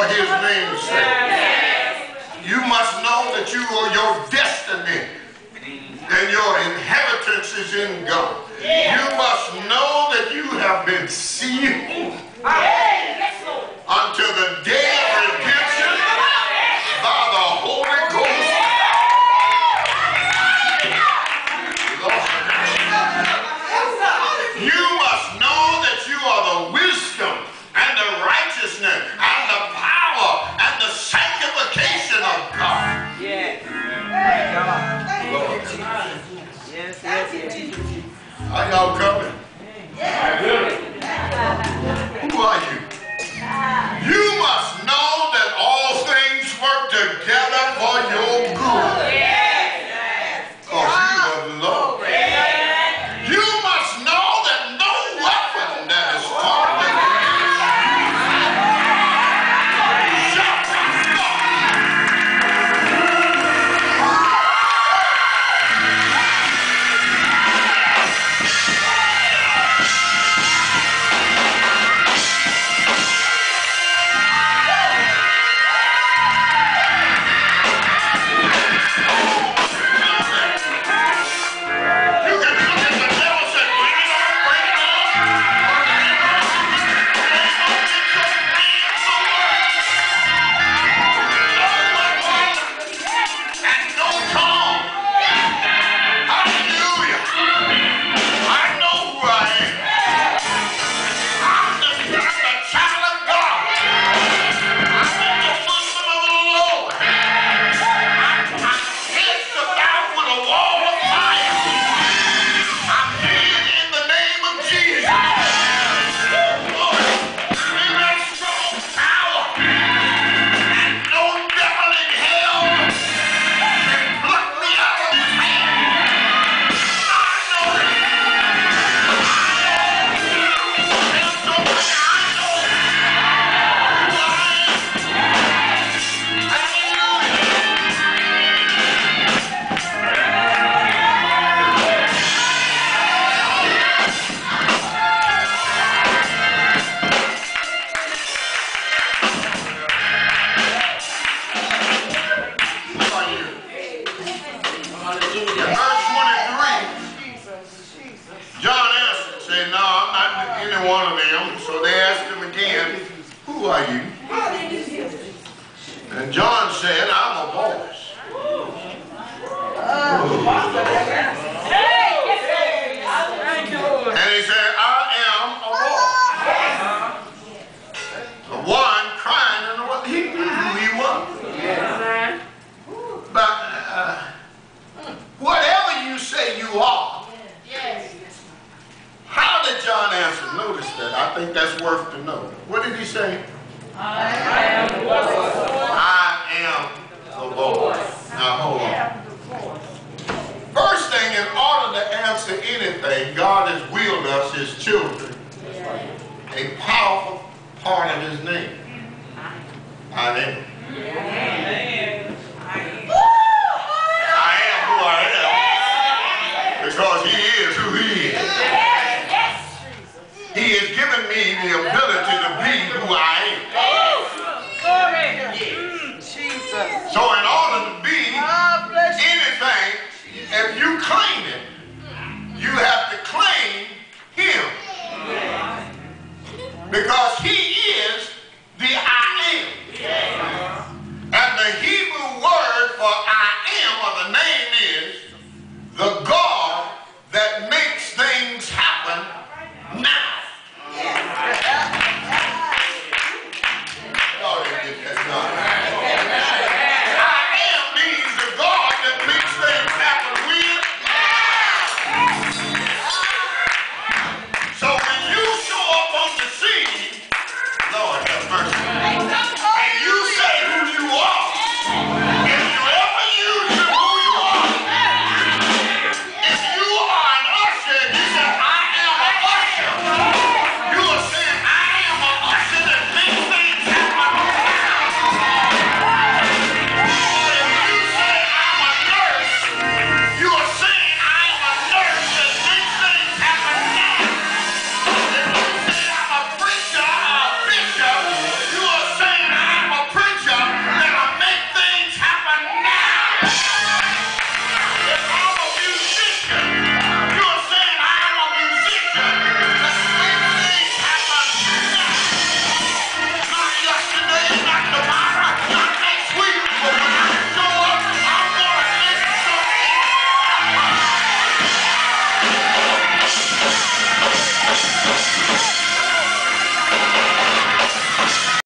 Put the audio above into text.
for his name's sake. You must know that you are your destiny and your inheritance is in God. You must know that you have been sealed until the day They asked him again, who are you? And John said, I'm a voice. a powerful part of his name. I am. I am who I am because he is who he is. He has given me the ability to be who I am.